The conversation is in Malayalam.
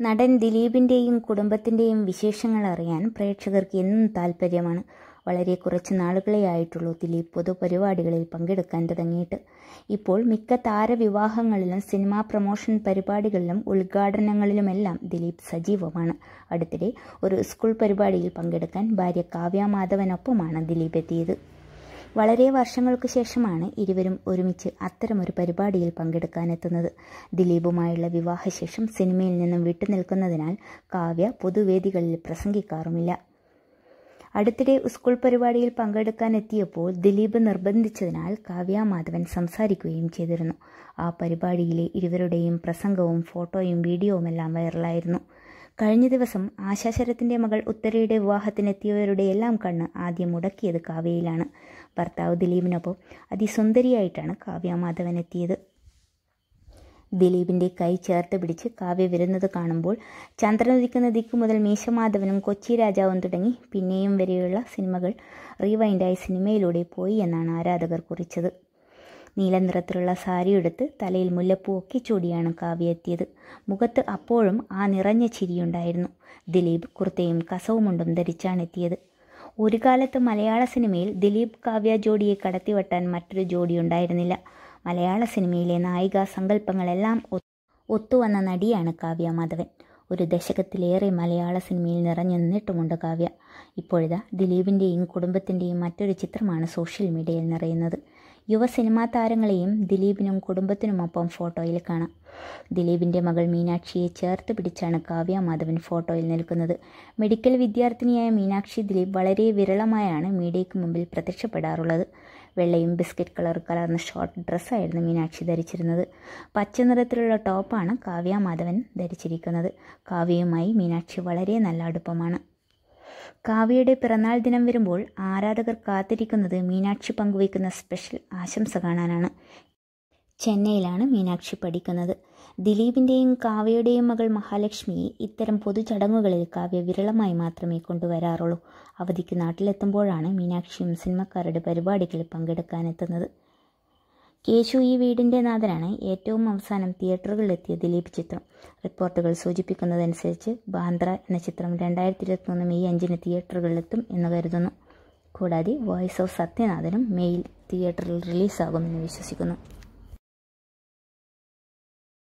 നടൻ ദിലീപിന്റെയും കുടുംബത്തിന്റെയും വിശേഷങ്ങൾ അറിയാൻ പ്രേക്ഷകർക്ക് എന്നും താല്പര്യമാണ് വളരെ കുറച്ച് നാളുകളേ ആയിട്ടുള്ളൂ ദിലീപ് പൊതുപരിപാടികളിൽ പങ്കെടുക്കാൻ തുടങ്ങിയിട്ട്. ഇപ്പോൾ മിക്ക താരവിവാഹങ്ങളിലും സിനിമാ പ്രൊമോഷൻ പരിപാടികളിലും ഉദ്ഘാടനങ്ങളിലുമെല്ലാം ദിലീപ് സജീവമാണ്. അടുത്തിടെ ഒരു സ്കൂൾ പരിപാടിയിൽ പങ്കെടുക്കാൻ ഭാര്യ കാവ്യ മാധവനൊപ്പമാണ് ദിലീപ് എത്തിയത്. വളരെ വർഷങ്ങൾക്ക് ശേഷമാണ് ഇരുവരും ഒരുമിച്ച് അത്തരമൊരു പരിപാടിയിൽ പങ്കെടുക്കാനെത്തുന്നത്. ദിലീപുമായുള്ള വിവാഹശേഷം സിനിമയിൽ നിന്നും വിട്ടുനിൽക്കുന്നതിനാൽ കാവ്യ പൊതുവേദികളിൽ പ്രസംഗിക്കാറുമില്ല. അടുത്തിടെ സ്കൂൾ പരിപാടിയിൽ പങ്കെടുക്കാനെത്തിയപ്പോൾ ദിലീപ് നിർബന്ധിച്ചതിനാൽ കാവ്യ മാധവൻ സംസാരിക്കുകയും ചെയ്തിരുന്നു. ആ പരിപാടിയിലെ ഇരുവരുടെയും പ്രസംഗവും ഫോട്ടോയും വീഡിയോവുമെല്ലാം വൈറലായിരുന്നു. കഴിഞ്ഞ ദിവസം ആശാശരത്തിന്റെ മകൾ ഉത്തരയുടെ വിവാഹത്തിനെത്തിയവരുടെ എല്ലാം കണ്ണ് ആദ്യം മുടക്കിയത് കാവ്യയിലാണ്. ഭർത്താവ് ദിലീപിനൊപ്പം അതിസുന്ദരിയായിട്ടാണ് കാവ്യ മാധവൻ എത്തിയത് ദിലീപിന്റെ കൈ ചേർത്ത് പിടിച്ച് കാവ്യ വരുന്നത് കാണുമ്പോൾ ചന്ദ്രനുദിക്കുന്ന ദിക്കു മുതൽ മീശമാധവനും കൊച്ചി രാജാവും തുടങ്ങി പിന്നെയും വരെയുള്ള സിനിമകൾ റീവൈൻഡായി സിനിമയിലൂടെ പോയി എന്നാണ് ആരാധകർ കുറിച്ചത്. നീല നിറത്തിലുള്ള സാരിയെടുത്ത് തലയിൽ മുല്ലപ്പൂ ഒക്കെ ചൂടിയാണ് കാവ്യ എത്തിയത് മുഖത്ത് അപ്പോഴും ആ നിറഞ്ഞ ചിരിയുണ്ടായിരുന്നു. ദിലീപ് കുർത്തയും കസവുമുണ്ടും ധരിച്ചാണ് എത്തിയത്. ഒരു കാലത്ത് മലയാള സിനിമയിൽ ദിലീപ് കാവ്യ ജോഡിയെ കടത്തിവെട്ടാൻ മറ്റൊരു ജോഡി ഉണ്ടായിരുന്നില്ല. മലയാള സിനിമയിലെ നായികാ സങ്കല്പങ്ങളെല്ലാം ഒത്തുവന്ന നടിയാണ് കാവ്യ മാധവൻ. ഒരു ദശകത്തിലേറെ മലയാള സിനിമയിൽ നിറഞ്ഞു നിന്നിട്ടുമുണ്ട് കാവ്യ. ഇപ്പോഴിതാ ദിലീപിന്റെയും കുടുംബത്തിന്റെയും മറ്റൊരു ചിത്രമാണ് സോഷ്യൽ മീഡിയയിൽ നിറയുന്നത്. യുവ സിനിമാ താരങ്ങളെയും ദിലീപിനും കുടുംബത്തിനുമൊപ്പം ഫോട്ടോയിൽ കാണാം. ദിലീപിന്റെ മകൾ മീനാക്ഷിയെ ചേർത്ത് പിടിച്ചാണ് കാവ്യ മാധവൻ ഫോട്ടോയിൽ നിൽക്കുന്നത്. മെഡിക്കൽ വിദ്യാർത്ഥിനിയായ മീനാക്ഷി ദിലീപ് വളരെ വിരളമായാണ് മീഡിയയ്ക്ക് മുമ്പിൽ പ്രത്യക്ഷപ്പെടാറുള്ളത്. വെള്ളയും ബിസ്ക്കറ്റ് കളർ കലർന്ന ഷോർട്ട് ഡ്രസ്സായിരുന്നു മീനാക്ഷി ധരിച്ചിരുന്നത്. പച്ച നിറത്തിലുള്ള ടോപ്പാണ് കാവ്യ മാധവൻ ധരിച്ചിരിക്കുന്നത്. കാവ്യയുമായി മീനാക്ഷി വളരെ നല്ല അടുപ്പമാണ്. കാവ്യയുടെ പിറന്നാൾ ദിനം വരുമ്പോൾ ആരാധകർ കാത്തിരിക്കുന്നത് മീനാക്ഷി പങ്കുവയ്ക്കുന്ന സ്പെഷ്യൽ ആശംസ കാണാനാണ്. ചെന്നൈയിലാണ് മീനാക്ഷി പഠിക്കുന്നത്. ദിലീപിന്റെയും കാവ്യയുടെയും മകൾ മഹാലക്ഷ്മിയെ ഇത്തരം പൊതുചടങ്ങുകളിൽ കാവ്യ വിരളമായി മാത്രമേ കൊണ്ടുവരാറുള്ളൂ. അവധിക്ക് നാട്ടിലെത്തുമ്പോഴാണ് മീനാക്ഷിയും സിനിമക്കാരുടെ പരിപാടികളിൽ പങ്കെടുക്കാനെത്തുന്നത്. കേശു ഈ വീടിന്റെ നാഥനാണ്. ഏറ്റവും അവസാനം തിയേറ്ററുകളിലെത്തിയ ദിലീപ് ചിത്രം. റിപ്പോർട്ടുകൾ സൂചിപ്പിക്കുന്നതനുസരിച്ച് ബാന്ദ്ര എന്ന ചിത്രം രണ്ടായിരത്തി ഇരുപത്തിമൂന്ന് മെയ് അഞ്ചിന് തിയേറ്ററുകളിലെത്തും എന്ന് കരുതുന്നു. കൂടാതെ വോയിസ് ഓഫ് സത്യനാഥനും മെയിൽ തിയേറ്ററിൽ റിലീസാകുമെന്ന് വിശ്വസിക്കുന്നു.